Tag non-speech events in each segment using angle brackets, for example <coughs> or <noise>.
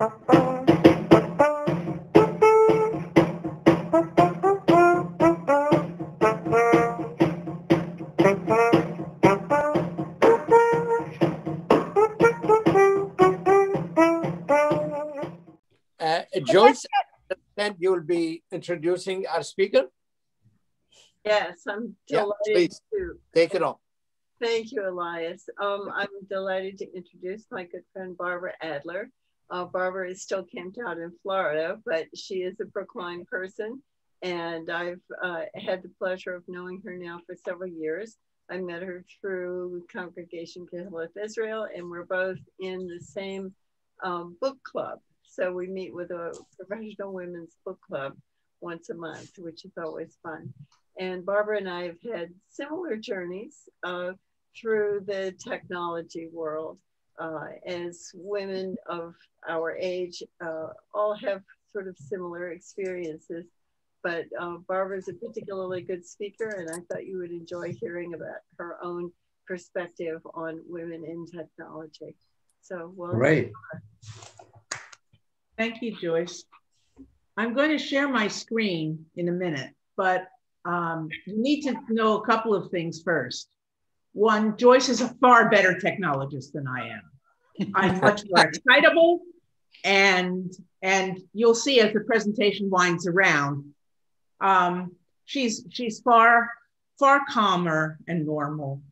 Uh, Joyce, then you will be introducing our speaker. Yes, I'm Yeah, delighted please. to. Take it on. Thank you, Elias. Um, I'm delighted to introduce my good friend Barbara Adler. Uh, Barbara is still camped out in Florida, but she is a Brookline person, and I've uh, had the pleasure of knowing her now for several years. I met her through Congregation Kehillath Israel, and we're both in the same um, book club. So we meet with a professional women's book club once a month, which is always fun. And Barbara and I have had similar journeys uh, through the technology world. Uh, as women of our age, uh, all have sort of similar experiences. But uh, Barbara's a particularly good speaker, and I thought you would enjoy hearing about her own perspective on women in technology. So, well, Great. Thank you, Joyce. I'm going to share my screen in a minute, but um, you need to know a couple of things first. One, Joyce is a far better technologist than I am. I'm much more excitable, and and you'll see as the presentation winds around, um, she's she's far far calmer and normal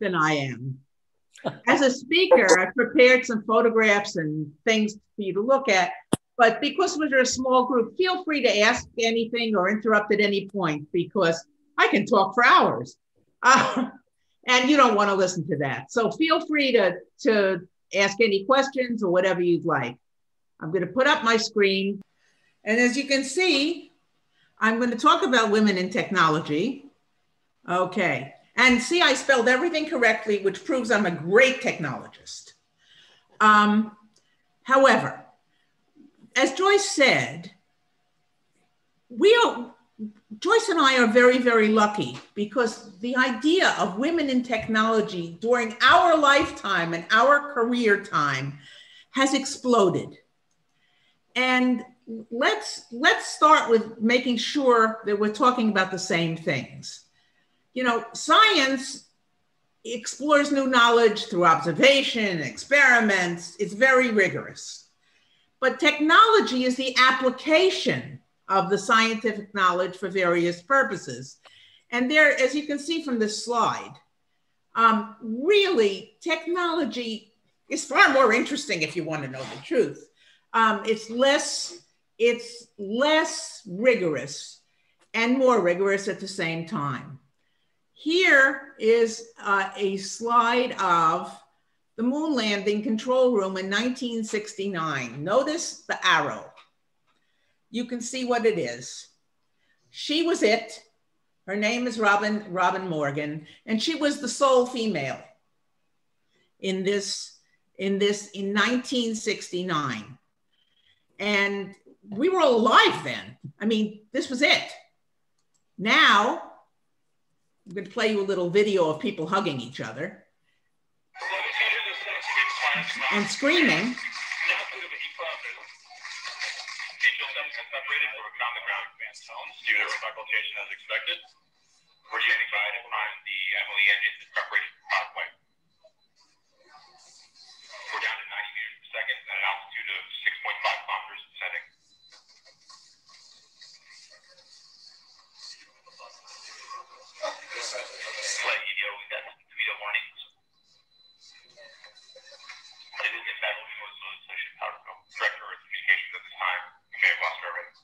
than I am. As a speaker, I prepared some photographs and things for you to look at. But because we're a small group, feel free to ask anything or interrupt at any point because I can talk for hours. <laughs> Uh, and you don't want to listen to that. So feel free to, to ask any questions or whatever you'd like. I'm going to put up my screen. And as you can see, I'm going to talk about women in technology. Okay. And see, I spelled everything correctly, which proves I'm a great technologist. Um, however, as Joyce said, we are, Joyce and I are very, very lucky because the idea of women in technology during our lifetime and our career time has exploded. And let's let's start with making sure that we're talking about the same things. You know, science explores new knowledge through observation, experiments. It's very rigorous. But technology is the application of the scientific knowledge for various purposes. And there, as you can see from this slide, um, really technology is far more interesting if you want to know the truth. Um, it's less, it's less rigorous and more rigorous at the same time. Here is uh, a slide of the moon landing control room in 1969. Notice the arrow. You can see what it is. She was it. Her name is Robin, Robin Morgan, and she was the sole female in this, in this in 1969. And we were all alive then. I mean, this was it. Now, I'm going to play you a little video of people hugging each other and screaming. Due to facultation as expected. We're standing by to prime the MLE engines in preparation for hot. We're down to 90 meters per second at an altitude of 6.5 kilometers descending. Flight EDO, we got video warnings. It is in battle mode, so so should power no direct or communications at this time. We may have lost our already.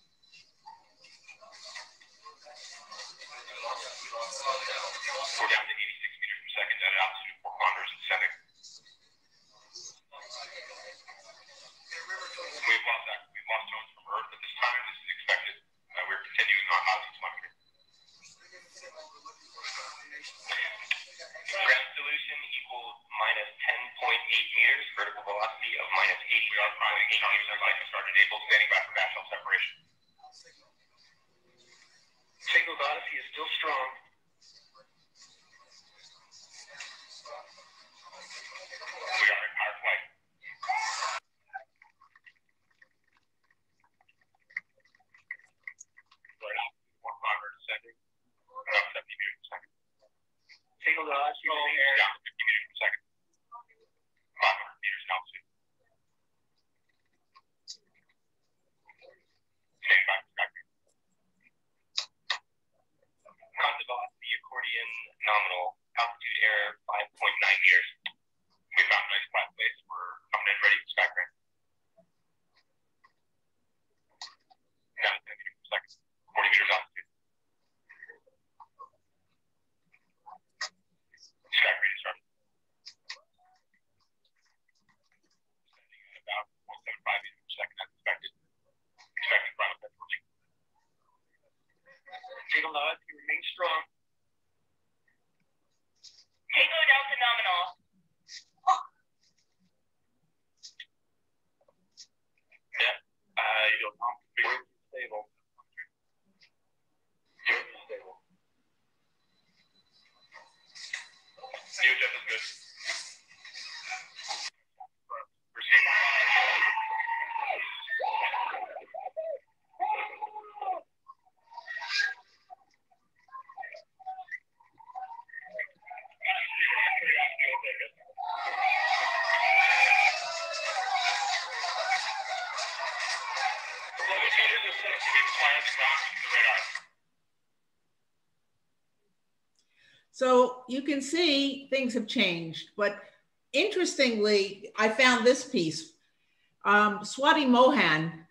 We're down to take them live. He remains strong. See things have changed, but interestingly, I found this piece. Um, Swati Mohan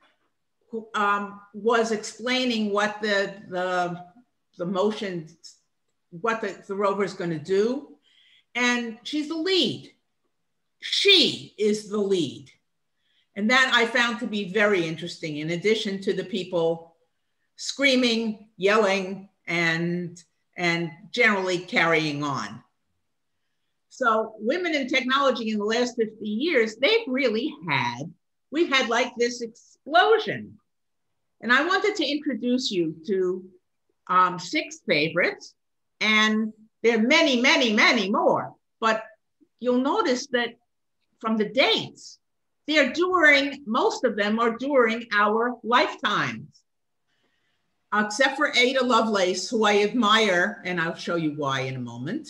um, was explaining what the, the, the motion, what the, the rover is going to do. And she's the lead. She is the lead. And that I found to be very interesting, in addition to the people screaming, yelling, and, and generally carrying on. So women in technology in the last 50 years, they've really had, we've had like this explosion. And I wanted to introduce you to um, six favorites, and there are many, many, many more. But you'll notice that from the dates, they're during, most of them are during our lifetimes. Except for Ada Lovelace, who I admire, and I'll show you why in a moment.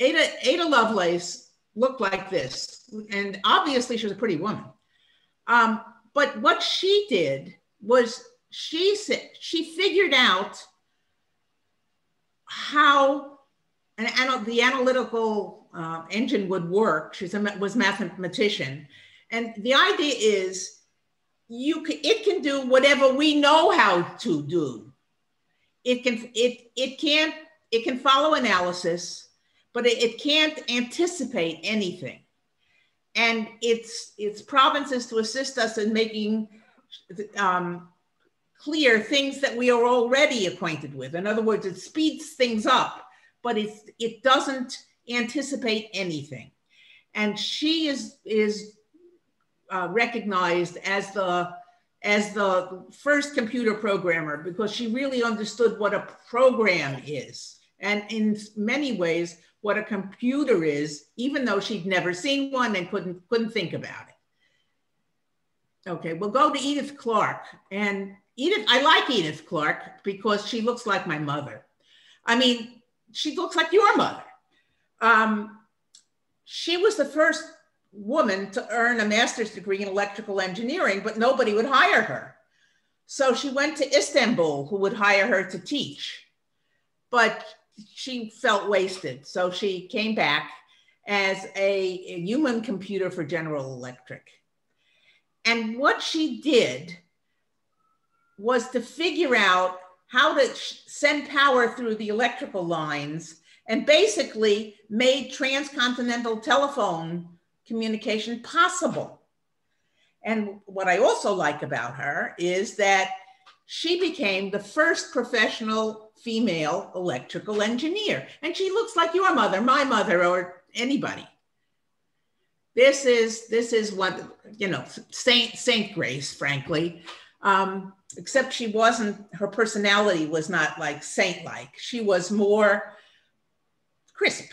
Ada, Ada Lovelace looked like this, and obviously she was a pretty woman. Um, but what she did was she said she figured out how an, the analytical uh, engine would work. She was a mathematician, and the idea is you it can do whatever we know how to do. It can it it can't it can follow analysis, but it, it can't anticipate anything. And its its province is to assist us in making um, clear things that we are already acquainted with. In other words, it speeds things up, but it, it doesn't anticipate anything. And she is, is uh, recognized as the, as the first computer programmer because she really understood what a program is. And in many ways, what a computer is, even though she'd never seen one and couldn't, couldn't think about it. Okay, we'll go to Edith Clarke. And Edith, I like Edith Clarke because she looks like my mother. I mean, she looks like your mother. Um, she was the first woman to earn a master's degree in electrical engineering, but nobody would hire her. So she went to Istanbul, who would hire her to teach. But she felt wasted. So she came back as a, human computer for General Electric. And what she did was to figure out how to send power through the electrical lines and basically made transcontinental telephone communication possible. And what I also like about her is that she became the first professional female electrical engineer. And she looks like your mother, my mother, or anybody. This is this is what you know, Saint Saint Grace, frankly. Um, except she wasn't, her personality was not like saint like. She was more crisp.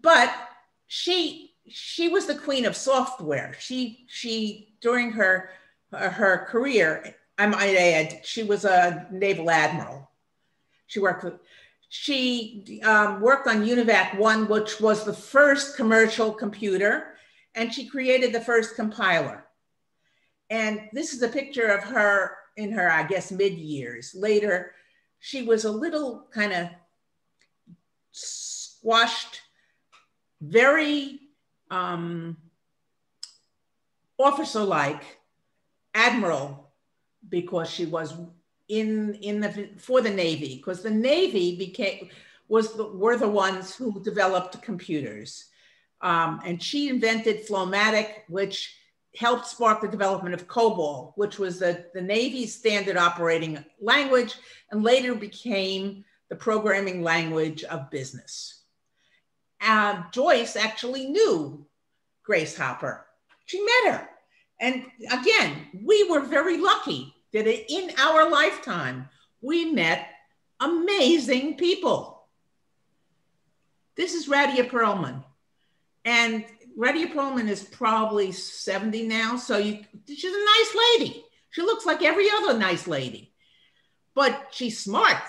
But she she was the queen of software. She she during her her career, I might add, she was a naval admiral. She worked with she um, worked on UNIVAC one, which was the first commercial computer, and she created the first compiler. And this is a picture of her in her, I guess, mid years. Later, she was a little kind of squashed, very um, officer like admiral because she was in in the for the navy because the navy became was the, were the ones who developed computers um, and she invented FLOW-MATIC, which helped spark the development of COBOL, which was the, the Navy's standard operating language and later became the programming language of business. Uh, Joyce actually knew Grace Hopper. She met her. And again, we were very lucky that in our lifetime, we met amazing people. This is Radia Perlman. And Radia Perlman is probably 70 now. So you, she's a nice lady. She looks like every other nice lady, but she's smart.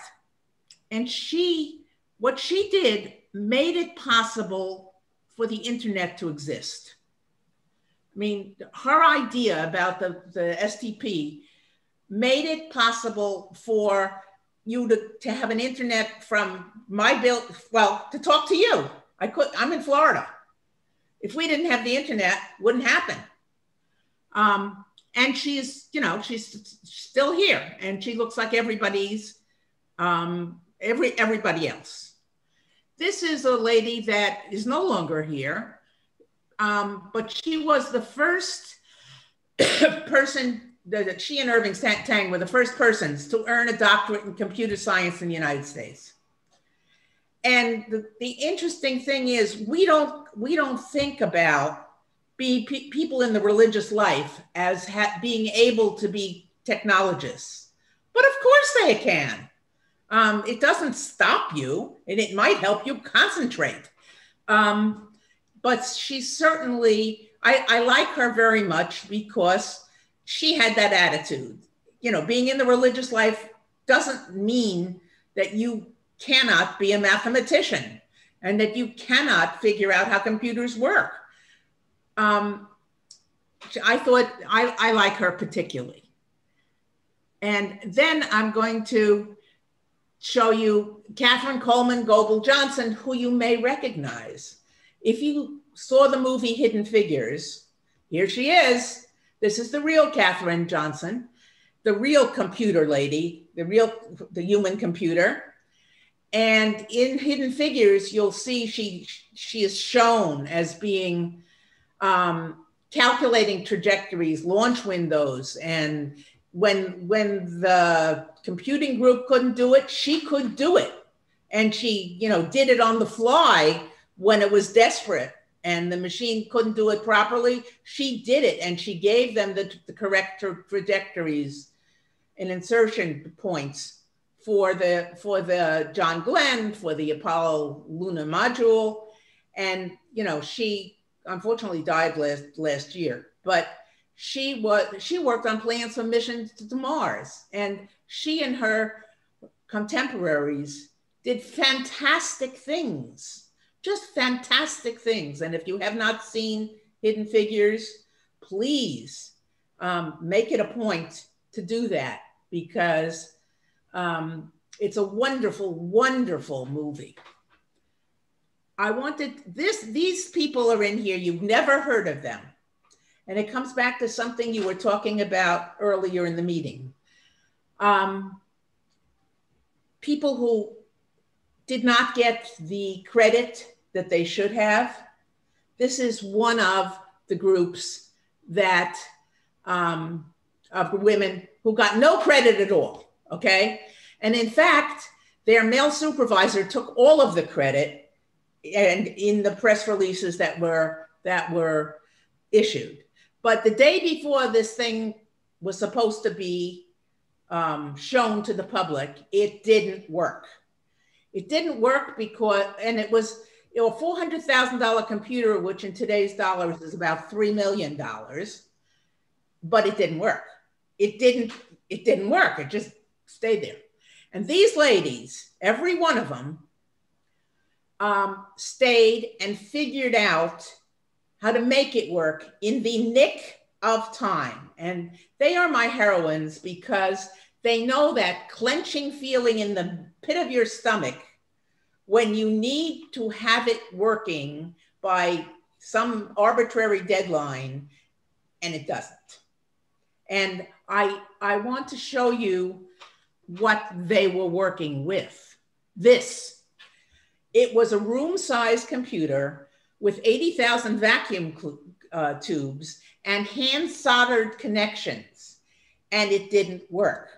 And she, what she did made it possible for the internet to exist. I mean, her idea about the, the STP made it possible for you to, to have an internet from my bill, well, to talk to you. I could, I'm in Florida. If we didn't have the internet, wouldn't happen. Um, and she's, you know, she's still here and she looks like everybody's, um, every, everybody else. This is a lady that is no longer here, um, but she was the first <coughs> person that she and Irving Tang were the first persons to earn a doctorate in computer science in the United States. And the, the interesting thing is we don't we don't think about be people in the religious life as being able to be technologists, but of course they can. Um, it doesn't stop you, and it might help you concentrate. Um, but she certainly, I, I like her very much because she had that attitude. You know, being in the religious life doesn't mean that you cannot be a mathematician and that you cannot figure out how computers work. Um, I thought I, I like her particularly. And then I'm going to show you Katherine Coleman Goble Johnson, who you may recognize. If you saw the movie Hidden Figures, here she is. This is the real Katherine Johnson, the real computer lady, the real, the human computer. And in Hidden Figures, you'll see she, she is shown as being um, calculating trajectories, launch windows, and when when the computing group couldn't do it, she could do it, and she you know did it on the fly when it was desperate and the machine couldn't do it properly. She did it, and she gave them the, the correct tra trajectories and insertion points for the for the John Glenn for the Apollo lunar module, and you know she unfortunately died last last year, but she was she worked on plans for missions to Mars, and she and her contemporaries did fantastic things, just fantastic things. And if you have not seen Hidden Figures, please um, make it a point to do that because um, it's a wonderful, wonderful movie. I wanted this, these people are in here, you've never heard of them. And it comes back to something you were talking about earlier in the meeting. Um, people who did not get the credit that they should have. This is one of the groups that um, of women who got no credit at all. Okay. And in fact, their male supervisor took all of the credit and in the press releases that were that were issued. But the day before this thing was supposed to be um, shown to the public, it didn't work. It didn't work because, and it was you know, a four hundred thousand dollar computer, which in today's dollars is about three million dollars, but it didn't work. It didn't. It didn't work. It just stayed there. And these ladies, every one of them, um, stayed and figured out how to make it work in the nick of time. And they are my heroines because they know that clenching feeling in the pit of your stomach when you need to have it working by some arbitrary deadline and it doesn't. And I, I want to show you what they were working with. This it was a room sized computer with 80,000 vacuum uh, tubes and hand soldered connections, and it didn't work.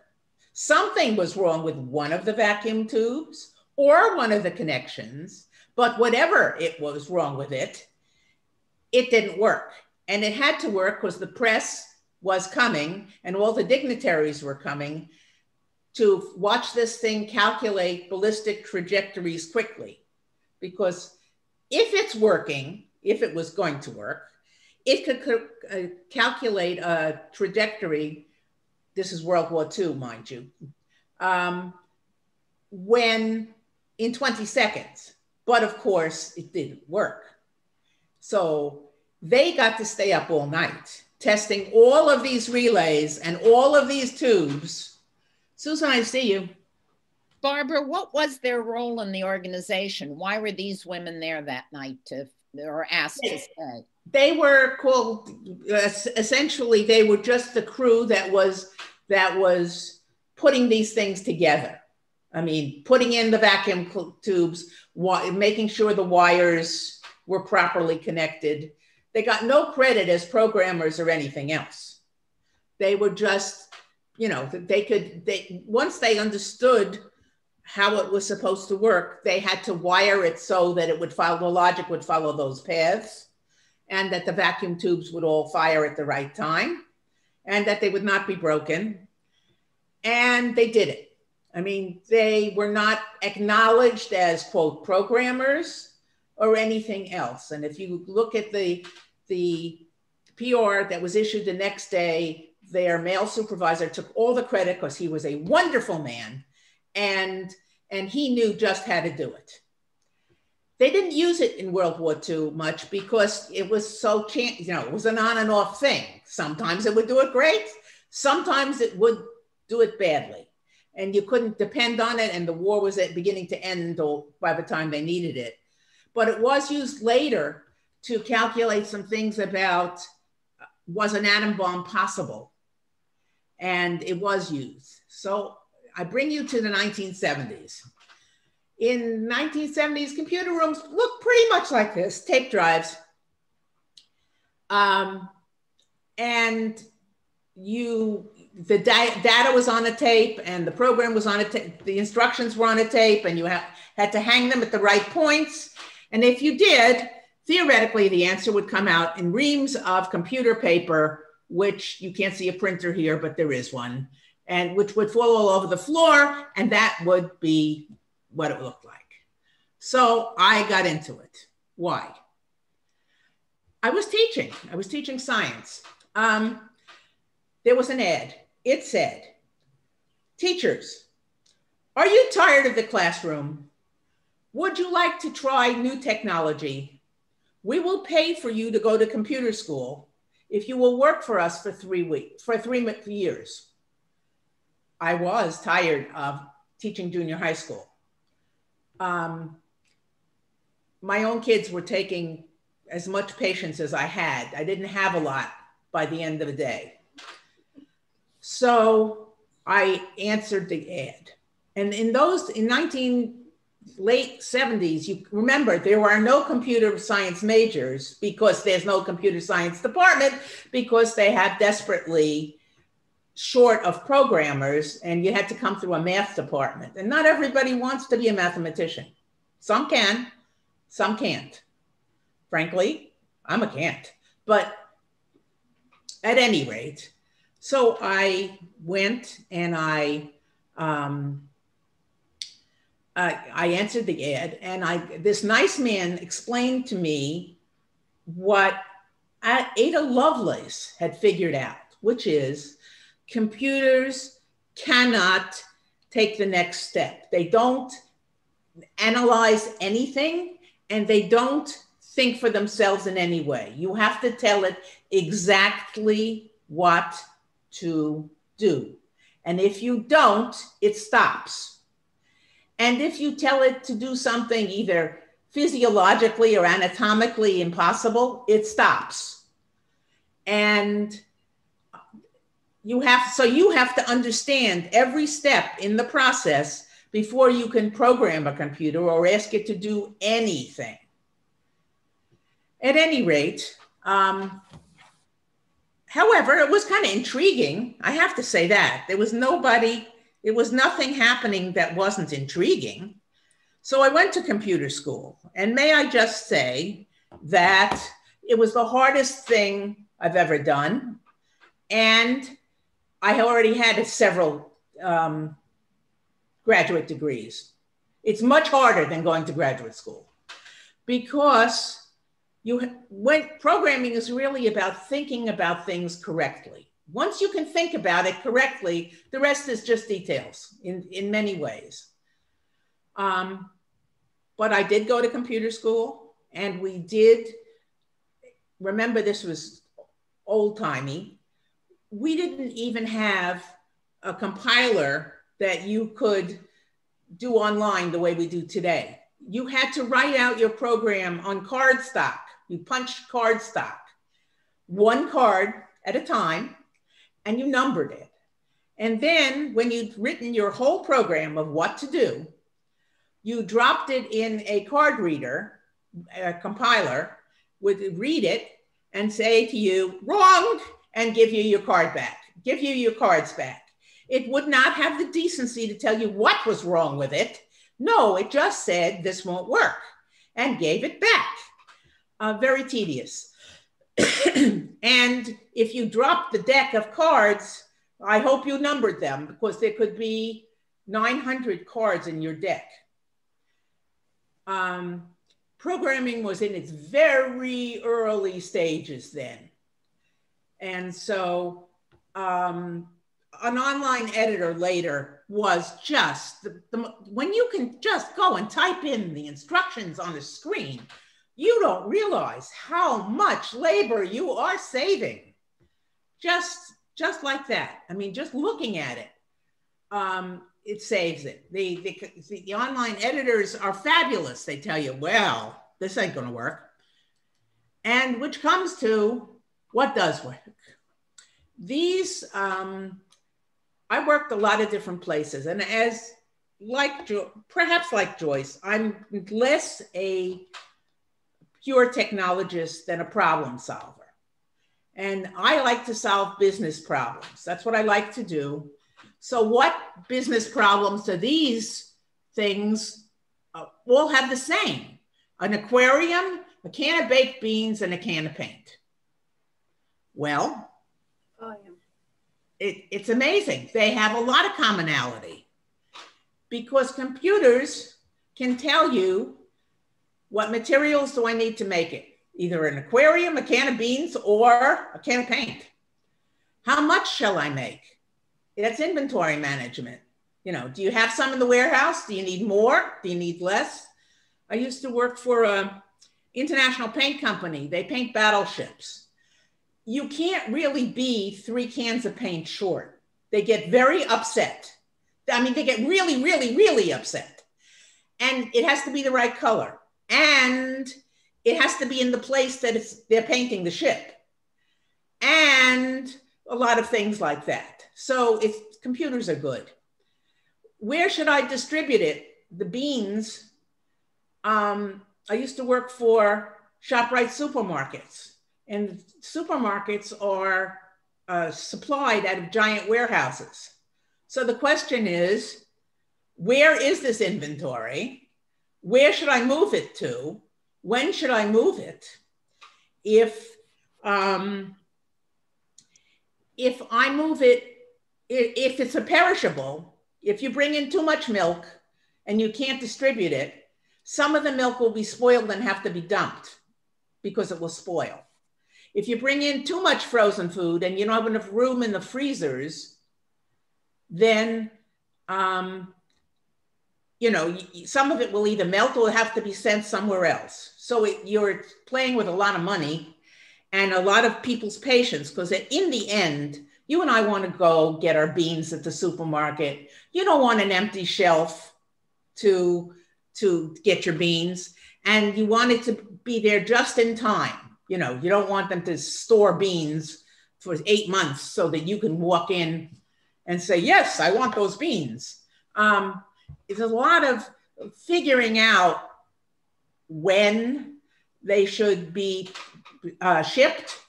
Something was wrong with one of the vacuum tubes or one of the connections, but whatever it was wrong with it, it didn't work. And it had to work because the press was coming and all the dignitaries were coming to watch this thing calculate ballistic trajectories quickly because if it's working, if it was going to work, it could uh, calculate a trajectory. This is World War II, mind you, um, when in 20 seconds. But of course, it didn't work. So they got to stay up all night testing all of these relays and all of these tubes. Susan, I see you. Barbara, what was their role in the organization? Why were these women there that night to or asked to stay? They were called essentially they were just the crew that was that was putting these things together. I mean, putting in the vacuum tubes, making sure the wires were properly connected. They got no credit as programmers or anything else. They were just, you know, they could, they, once they understood how it was supposed to work, they had to wire it so that it would follow, the logic would follow those paths and that the vacuum tubes would all fire at the right time and that they would not be broken. And they did it. I mean, they were not acknowledged as quote programmers or anything else. And if you look at the the PR that was issued the next day, their male supervisor took all the credit because he was a wonderful man and and he knew just how to do it. They didn't use it in World War II much because it was so, you know, it was an on and off thing. Sometimes it would do it great, sometimes it would do it badly and you couldn't depend on it and the war was at beginning to end by the time they needed it. But it was used later to calculate some things about was an atom bomb possible? And it was used. So i bring you to the 1970s in 1970s computer rooms look pretty much like this tape drives. Um, and you the da- data was on a tape and the program was on a tape the instructions were on a tape and you ha- had to hang them at the right points. And if you did theoretically the answer would come out in reams of computer paper which you can't see a printer here but there is one and which would fall all over the floor and that would be what it looked like. So i got into it. Why? I was teaching. I was teaching science. Um, there was an ad it said, Teachers, are you tired of the classroom? Would you like to try new technology? We will pay for you to go to computer school if you will work for us for three weeks, for three years. I was tired of teaching junior high school. Um, my own kids were taking as much patience as I had. I didn't have a lot by the end of the day. So I answered the ad. And in those, in 19 late 70s, you remember there were no computer science majors because there's no computer science department because they had desperately short of programmers and you had to come through a math department. And not everybody wants to be a mathematician. Some can, some can't. Frankly, I'm a can't. But at any rate, so I went and I, um, I, I answered the ad, and I this nice man explained to me what Ada Lovelace had figured out, which is computers cannot take the next step. They don't analyze anything and they don't think for themselves in any way. You have to tell it exactly what to do. And if you don't, it stops. And if you tell it to do something either physiologically or anatomically impossible, it stops. And you have so you have to understand every step in the process before you can program a computer or ask it to do anything. At any rate, um, However, it was kind of intriguing. I have to say that. There was nobody, it was nothing happening that wasn't intriguing. So I went to computer school. And may I just say that it was the hardest thing I've ever done. And I already had several um, graduate degrees. It's much harder than going to graduate school because you when programming is really about thinking about things correctly once you can think about it correctly the rest is just details in in many ways um, but i did go to computer school and we did remember this was old timey. We didn't even have a compiler that you could do online the way we do today. You had to write out your program on cardstock. You punched card stock, one card at a time, and you numbered it. And then when you'd written your whole program of what to do, you dropped it in a card reader, a compiler would read it and say to you, wrong, and give you your card back, give you your cards back. It would not have the decency to tell you what was wrong with it. No, it just said this won't work and gave it back. Uh, very tedious. <clears throat> and if you drop the deck of cards, I hope you numbered them because there could be 900 cards in your deck. Um, programming was in its very early stages then. And so um, an online editor later was just the, the, when you can just go and type in the instructions on the screen, you don't realize how much labor you are saving. Just, just like that. I mean, just looking at it, um, it saves it. The, the, the online editors are fabulous. They tell you, well, this ain't gonna work. And which comes to what does work. These, um, I worked a lot of different places. And as like, perhaps like Joyce, I'm less a pure technologist than a problem solver. And I like to solve business problems. That's what I like to do. So, what business problems do these things uh, all have the same? An aquarium, a can of baked beans, and a can of paint. Well, oh, yeah. it, it's amazing. They have a lot of commonality because computers can tell you what materials do I need to make it? Either an aquarium, a can of beans, or a can of paint. How much shall I make? That's inventory management. You know, do you have some in the warehouse? Do you need more? Do you need less? I used to work for a international paint company. They paint battleships. You can't really be three cans of paint short. They get very upset. I mean, they get really, really, really upset. And it has to be the right color. And it has to be in the place that it's, they're painting the ship. And a lot of things like that. So it's computers are good. Where should I distribute it? The beans. Um, I used to work for ShopRite supermarkets, and supermarkets are uh, supplied out of giant warehouses. So the question is, where is this inventory? Where should I move it to? When should I move it? If um, if I move it if it's a perishable, if you bring in too much milk and you can't distribute it, some of the milk will be spoiled and have to be dumped because it will spoil. If you bring in too much frozen food and you don't have enough room in the freezers, then um, you know some of it will either melt or have to be sent somewhere else. So it, you're playing with a lot of money and a lot of people's patience because in the end, you and I want to go get our beans at the supermarket. You don't want an empty shelf to to get your beans and you want it to be there just in time. You know, you don't want them to store beans for 8 months so that you can walk in and say, "Yes, I want those beans." Um, it's a lot of figuring out when they should be uh, shipped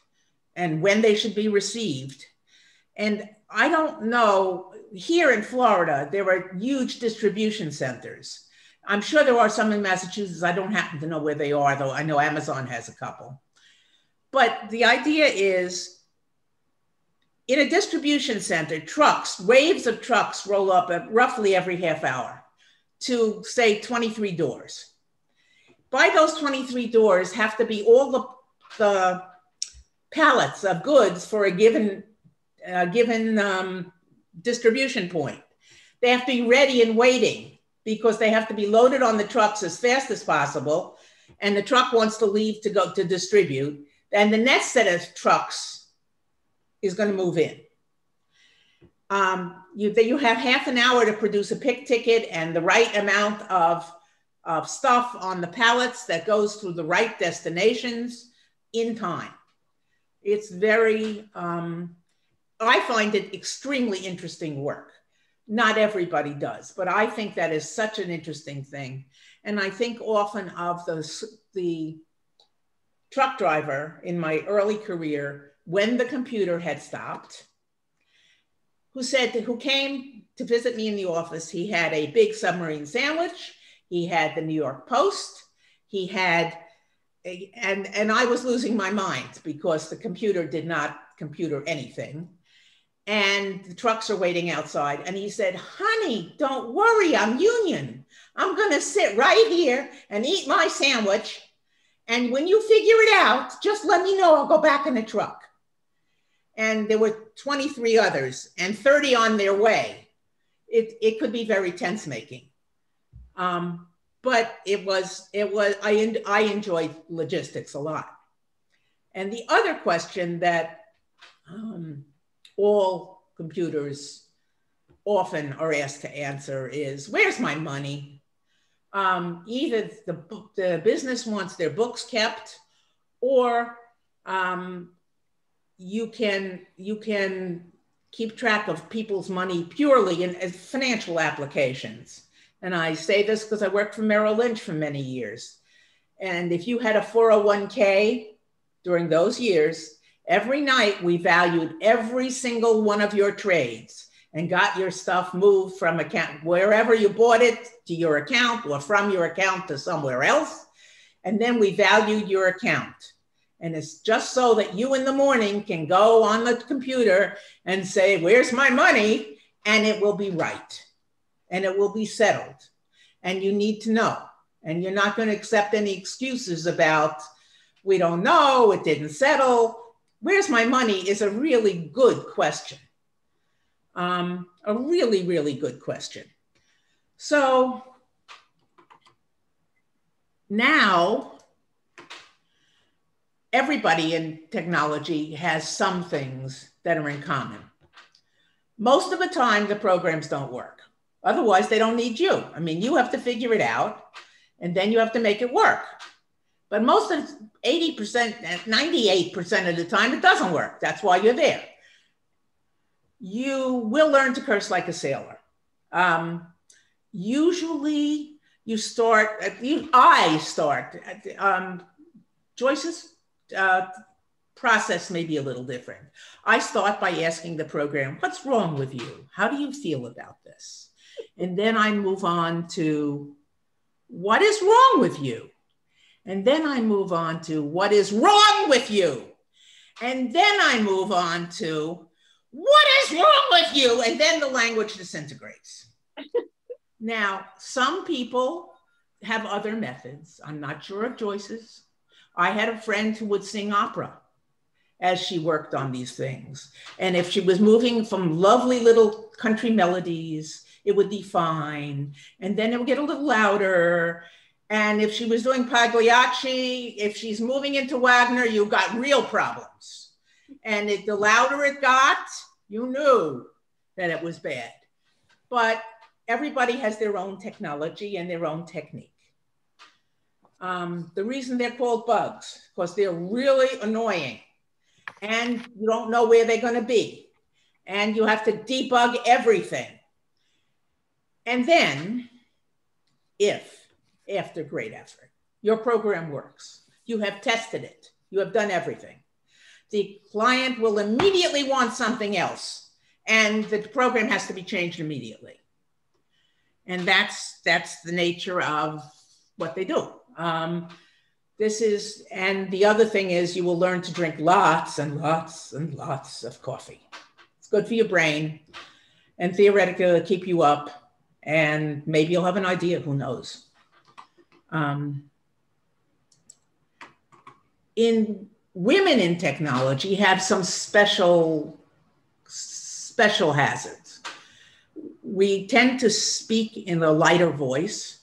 and when they should be received and I don't know, here in Florida, there are huge distribution centers. I'm sure there are some in Massachusetts. I don't happen to know where they are, though I know Amazon has a couple. But the idea is in a distribution center, trucks, waves of trucks roll up at roughly every half hour to say 23 doors. By those 23 doors have to be all the, the pallets of goods for a given a given um, distribution point. They have to be ready and waiting because they have to be loaded on the trucks as fast as possible. And the truck wants to leave to go to distribute. And the next set of trucks is going to move in. Um, you, you have half an hour to produce a pick ticket and the right amount of, of stuff on the pallets that goes to the right destinations in time. It's very, um, I find it extremely interesting work. Not everybody does, but I think that is such an interesting thing. And I think often of the, the truck driver in my early career when the computer had stopped, who said, who came to visit me in the office. He had a big submarine sandwich. He had the New York Post. He had, a, and, and I was losing my mind because the computer did not computer anything and the trucks are waiting outside. And he said, Honey, don't worry, I'm union. I'm going to sit right here and eat my sandwich. And when you figure it out, just let me know. I'll go back in the truck. And there were 23 others and 30 on their way. It, it could be very tense making. Um, but it was, it was, I, I enjoyed logistics a lot. And the other question that, um, all computers often are asked to answer is where's my money? Um, either the, the business wants their books kept or um, you can you can keep track of people's money purely in, in financial applications. And I say this because I worked for Merrill Lynch for many years. And if you had a 401k during those years, Every night we valued every single one of your trades and got your stuff moved from account wherever you bought it to your account or from your account to somewhere else. And then we valued your account. And it's just so that you in the morning can go on the computer and say, Where's my money? And it will be right and it will be settled. And you need to know. And you're not going to accept any excuses about, we don't know, it didn't settle where's my money is a really good question. Um, a really, really good question. So now everybody in technology has some things that are in common. Most of the time, the programs don't work. Otherwise, they don't need you. I mean, you have to figure it out and then you have to make it work. But most of 80%, 98% of the time, it doesn't work. That's why you're there. You will learn to curse like a sailor. Um, usually, you start, you, I start, um, Joyce's uh, process may be a little different. I start by asking the program, What's wrong with you? How do you feel about this? And then I move on to, What is wrong with you? And then I move on to what is wrong with you. And then I move on to what is wrong with you? And then the language disintegrates. <laughs> now, some people have other methods. I'm not sure of Joyce's. I had a friend who would sing opera as she worked on these things. And if she was moving from lovely little country melodies, it would be fine. And then it would get a little louder. And if she was doing Pagliacci, if she's moving into Wagner, you've got real problems. And it, the louder it got, you knew that it was bad. But everybody has their own technology and their own technique. Um, the reason they're called bugs, because they're really annoying and you don't know where they're going to be. And you have to debug everything. And then, if after great effort. Your program works. You have tested it. You have done everything. The client will immediately want something else, and the program has to be changed immediately. And that's that's the nature of what they do. Um, this is, and the other thing is, you will learn to drink lots and lots and lots of coffee. It's good for your brain, and theoretically, keep you up, and maybe you'll have an idea. Who knows? um, in women in technology have some special special hazards. We tend to speak in a lighter voice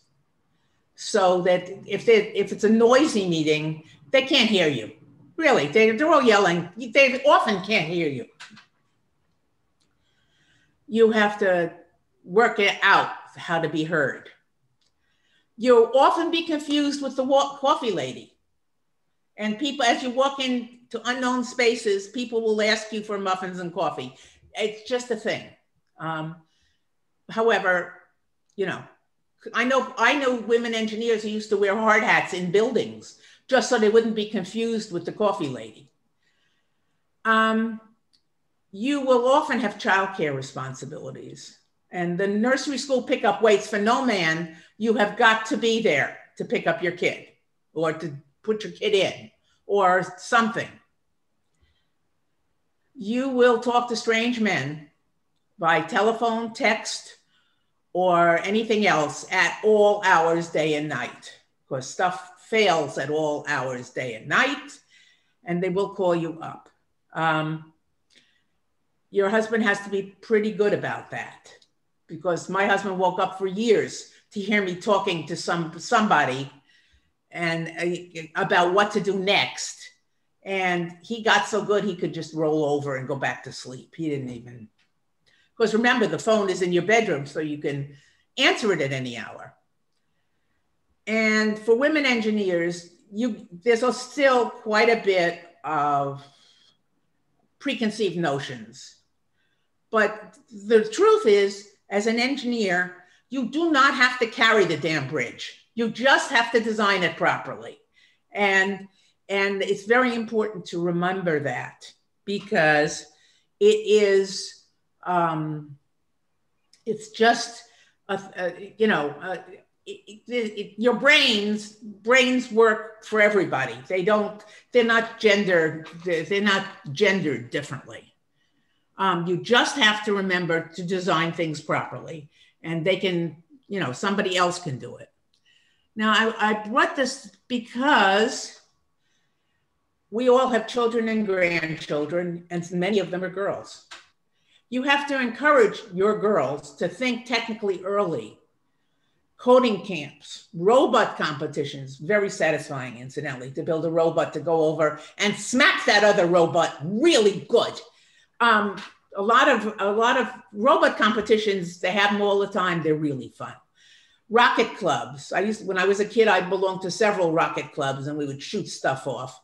so that if, they, if it's a noisy meeting, they can't hear you. Really, they, they're all yelling. They often can't hear you. you have to work it out how to be heard. You'll often be confused with the coffee lady. And people, as you walk into unknown spaces, people will ask you for muffins and coffee. It's just a thing. Um, however, you know, I know I know women engineers who used to wear hard hats in buildings just so they wouldn't be confused with the coffee lady. Um, you will often have childcare responsibilities. And the nursery school pickup waits for no man. You have got to be there to pick up your kid or to put your kid in or something. You will talk to strange men by telephone, text, or anything else at all hours, day and night, because stuff fails at all hours, day and night, and they will call you up. Um, your husband has to be pretty good about that because my husband woke up for years to hear me talking to some somebody and uh, about what to do next. And he got so good he could just roll over and go back to sleep. He didn't even because remember the phone is in your bedroom so you can answer it at any hour and for women engineers you there's still quite a bit of preconceived notions but the truth is, as an engineer, you do not have to carry the damn bridge. You just have to design it properly. And, and it's very important to remember that because it is, um, it's just, a, a, you know, a, it, it, it, your brains brains work for everybody they don't they're not they're, they're not gendered differently um, you just have to remember to design things properly, and they can, you know, somebody else can do it. Now, I, I brought this because we all have children and grandchildren, and many of them are girls. You have to encourage your girls to think technically early. Coding camps, robot competitions, very satisfying, incidentally, to build a robot to go over and smack that other robot really good um, a lot of a lot of robot competitions. They have them all the time. They're really fun. Rocket clubs. I used when I was a kid. I belonged to several rocket clubs, and we would shoot stuff off.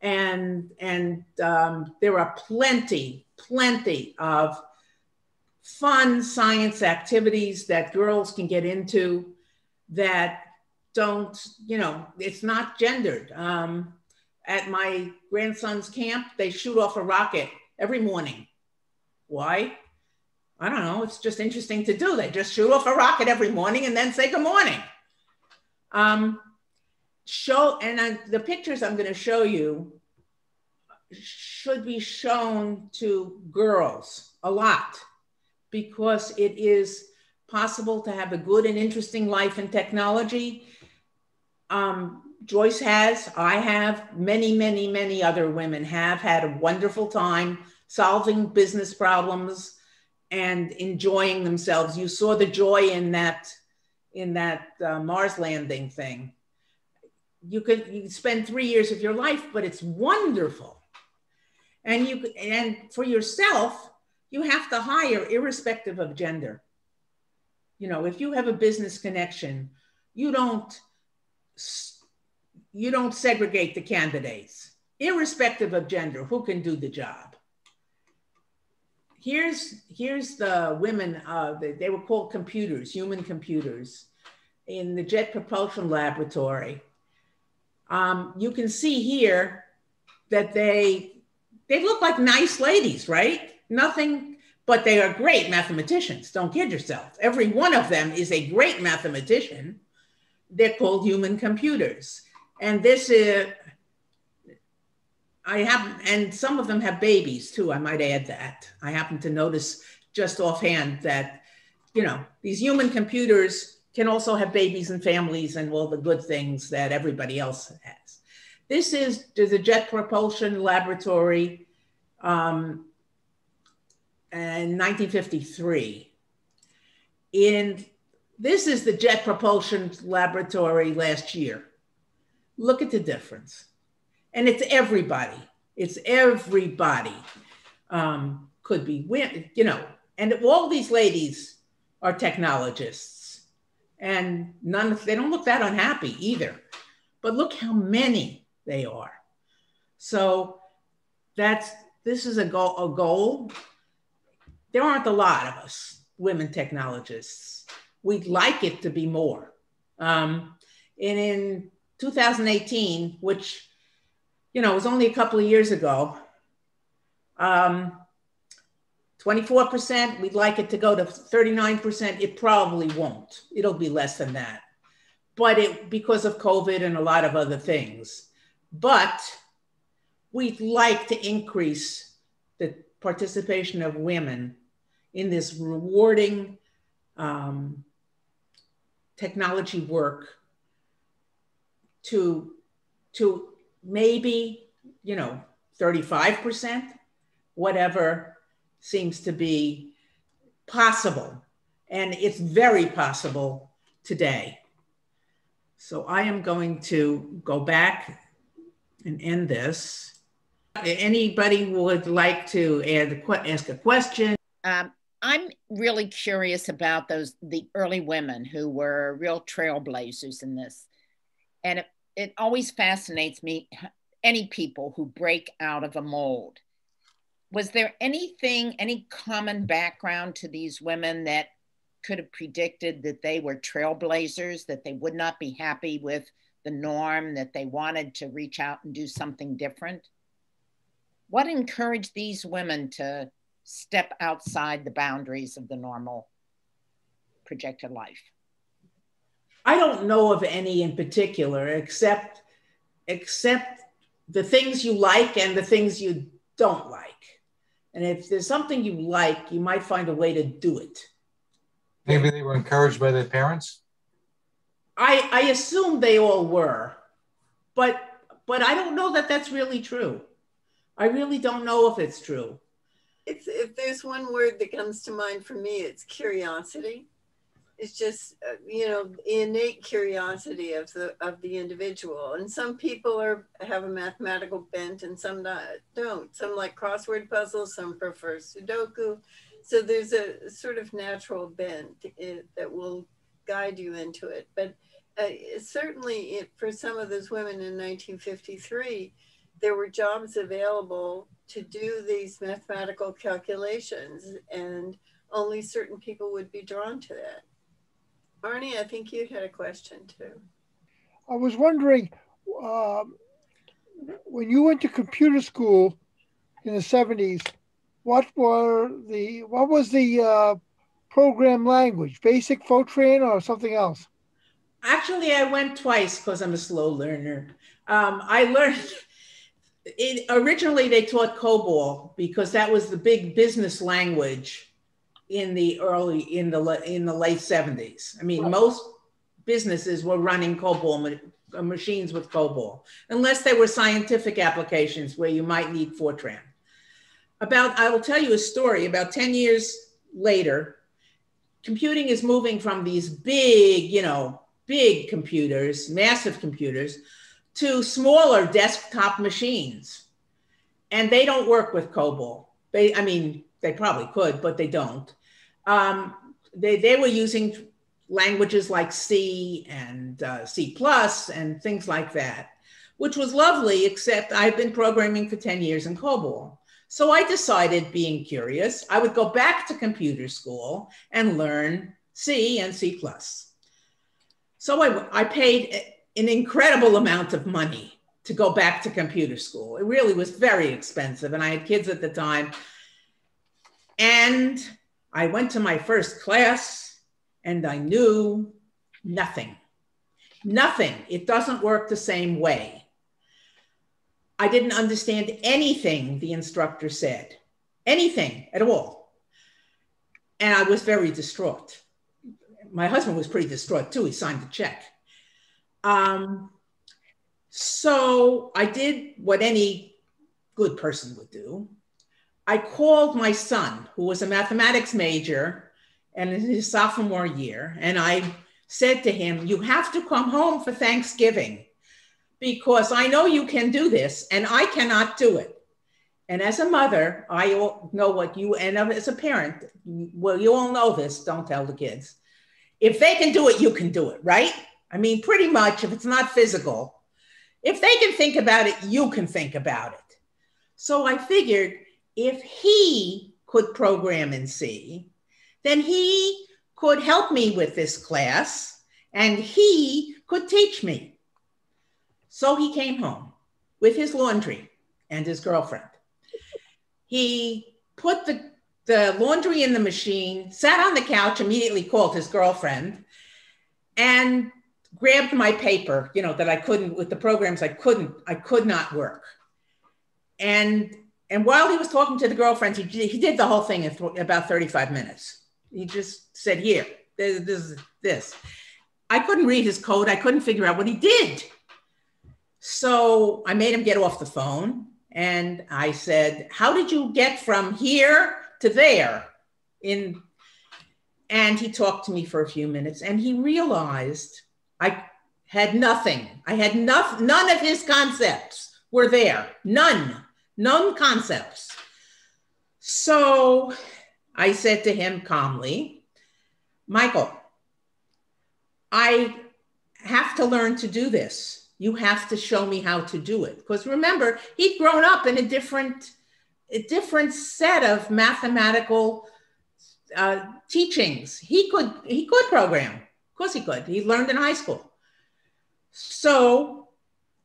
And and um, there are plenty, plenty of fun science activities that girls can get into that don't, you know, it's not gendered. Um, at my grandson's camp, they shoot off a rocket every morning. Why? I don't know. It's just interesting to do. They just shoot off a rocket every morning and then say good morning. Um, show and I, the pictures I'm going to show you should be shown to girls a lot because it is possible to have a good and interesting life in technology. Um, Joyce has, I have, many, many, many other women have had a wonderful time solving business problems and enjoying themselves. You saw the joy in that in that uh, Mars landing thing. You could you spend three years of your life, but it's wonderful. And you and for yourself, you have to hire irrespective of gender. You know, if you have a business connection, you don't you don't segregate the candidates, irrespective of gender, who can do the job here's here's the women. Uh, they, they were called computers, human computers, in the Jet Propulsion Laboratory. Um, you can see here that they they look like nice ladies, right? Nothing, but they are great mathematicians. Don't kid yourself. Every one of them is a great mathematician. They're called human computers. And this is, I have, and some of them have babies too. I might add that. I happen to notice just offhand that, you know, these human computers can also have babies and families and all the good things that everybody else has. This is the Jet Propulsion Laboratory um, in 1953. In this is the Jet Propulsion Laboratory last year. Look at the difference and it's everybody. It's everybody. Um, could be women, you know, And all these ladies are technologists, and none, of they don't look that unhappy either. But look how many they are. So that's this is a goal, a goal. There aren't a lot of us women technologists. We'd like it to be more. Um, and in 2018, which you know was only a couple of years ago, um, 24%, we'd like it to go to 39%. It probably won't. It'll be less than that. But it because of COVID and a lot of other things. But we'd like to increase the participation of women in this rewarding um, technology work to to maybe you know 35% whatever seems to be possible. And it's very possible today. So i am going to go back and end this. Anybody would like to add, ask a question? Um, i'm really curious about those the early women who were real trailblazers in this. And it, it always fascinates me any people who break out of a mold. Was there anything any common background to these women that could have predicted that they were trailblazers that they would not be happy with the norm that they wanted to reach out and do something different? What encouraged these women to step outside the boundaries of the normal projected life I don't know of any in particular, except except the things you like and the things you don't like. And if there's something you like, you might find a way to do it. Maybe they were encouraged by their parents. I I assume they all were, but but I don't know that that's really true. I really don't know if it's true. It's, if there's one word that comes to mind for me, it's curiosity. It's just uh, you know innate curiosity of the of the individual. And some people are have a mathematical bent and some not, don't. Some like crossword puzzles some prefer sudoku. So there's a sort of natural bent that will guide you into it. But uh, certainly it, for some of those women in 1953 there were jobs available to do these mathematical calculations and only certain people would be drawn to that Arnie, I think you had a question too. I was wondering, um, when you went to computer school in the seventies, what were the what was the uh, program language? Basic, Fortran, or something else? Actually, I went twice because I'm a slow learner. Um, I learned. It, originally, they taught COBOL because that was the big business language in the early in the in the late 70s. I mean, most businesses were running COBOL uh, machines with COBOL, unless they were scientific applications where you might need Fortran. About, I will tell you a story. About 10 years later, computing is moving from these big, you know, big computers, massive computers, to smaller desktop machines. And they don't work with COBOL. They, I mean, they probably could, but they don't um, they, they were using languages like C and uh, C plus and things like that, which was lovely, except I've been programming for 10 years in COBOL. So I decided, being curious, I would go back to computer school and learn C and C plus. So I, I paid an incredible amount of money to go back to computer school. It really was very expensive, and I had kids at the time. And I went to my first class and I knew nothing. Nothing. It doesn't work the same way. I didn't understand anything the instructor said, anything at all. And I was very distraught. My husband was pretty distraught too. He signed the check. Um, so I did what any good person would do. I called my son, who was a mathematics major and in his sophomore year, and I said to him, You have to come home for Thanksgiving because I know you can do this and I cannot do it. And as a mother, I know what you, and as a parent, well, you all know this, don't tell the kids. If they can do it, you can do it, right? I mean, pretty much, if it's not physical, if they can think about it, you can think about it. So I figured if he could program in C, then he could help me with this class and he could teach me. So he came home with his laundry and his girlfriend. He put the, the laundry in the machine, sat on the couch, immediately called his girlfriend, and grabbed my paper, you know, that I couldn't with the programs I couldn't, I could not work. And and while he was talking to the girlfriends, he, he did the whole thing in th- about 35 minutes. He just said, Here, this, this, this. I couldn't read his code. I couldn't figure out what he did. So I made him get off the phone and I said, How did you get from here to there? In and he talked to me for a few minutes and he realized I had nothing. I had no, none of his concepts were there. None, none concepts. So I said to him calmly, Michael, I have to learn to do this. You have to show me how to do it. Because remember, he'd grown up in a different, a different set of mathematical uh, teachings. He could, he could program. Course he could. He learned in high school. So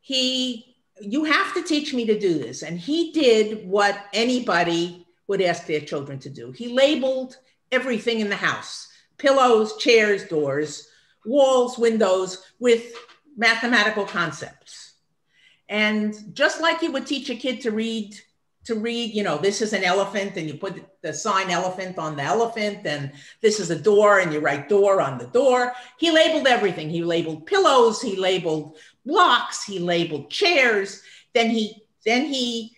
he, you have to teach me to do this. And he did what anybody would ask their children to do. He labeled everything in the house pillows, chairs, doors, walls, windows with mathematical concepts. And just like you would teach a kid to read, to read, you know, this is an elephant and you put the sign elephant on the elephant and this is a door and you write door on the door. He labeled everything. He labeled pillows, he labeled blocks, he labeled chairs. Then he, then he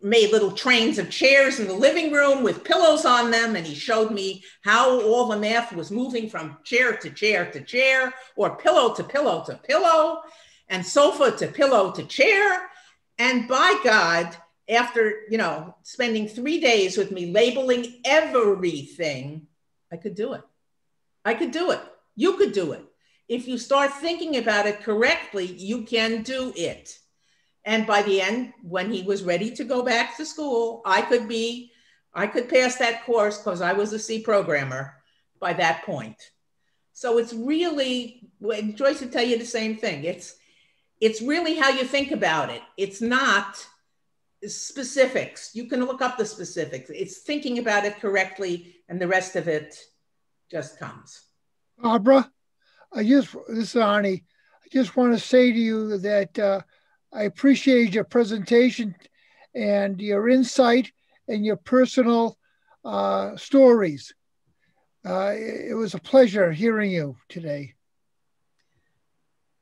made little trains of chairs in the living room with pillows on them and he showed me how all the math was moving from chair to chair to chair or pillow to pillow to pillow and sofa to pillow to chair and by god after you know spending 3 days with me labeling everything i could do it i could do it you could do it if you start thinking about it correctly you can do it and by the end, when he was ready to go back to school, I could be, I could pass that course because I was a C programmer by that point. So it's really, Joyce would tell you the same thing. It's, it's really how you think about it. It's not specifics. You can look up the specifics. It's thinking about it correctly, and the rest of it just comes. Barbara, I just this is Arnie. I just want to say to you that uh, I appreciate your presentation and your insight and your personal uh, stories. Uh, it was a pleasure hearing you today.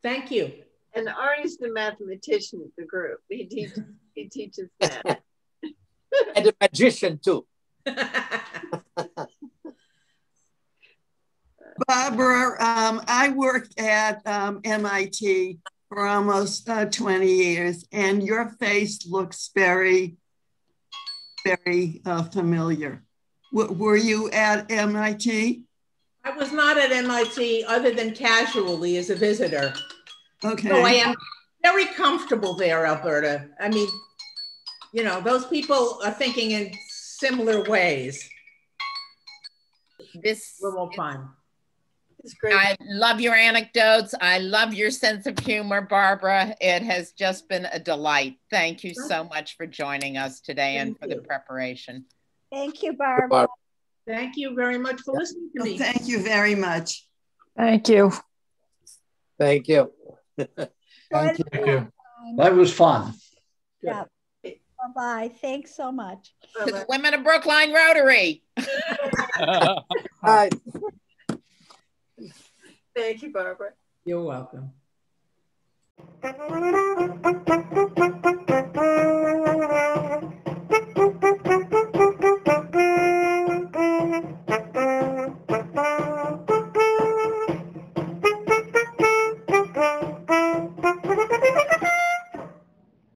Thank you. And Arnie's the mathematician of the group. He teaches, he teaches <laughs> math. and a magician too. <laughs> Barbara, um, I worked at um, MIT for almost uh, 20 years, and your face looks very, very uh, familiar. W were you at MIT? I was not at MIT other than casually as a visitor. Okay. So I am very comfortable there, Alberta. I mean, you know, those people are thinking in similar ways. This One fun. It's great. I love your anecdotes. I love your sense of humor, Barbara. It has just been a delight. Thank you so much for joining us today and Thank for the preparation. Thank you, Barbara. Barbara. Thank you very much for listening to me. thank you very much. Thank you. Thank you. <laughs> Thank you. Thank you. That was fun. Yeah. Bye. Thanks so much. To the women of Brookline Rotary. All right. <laughs> Thank you, Barbara. You're welcome. Thank <laughs> you.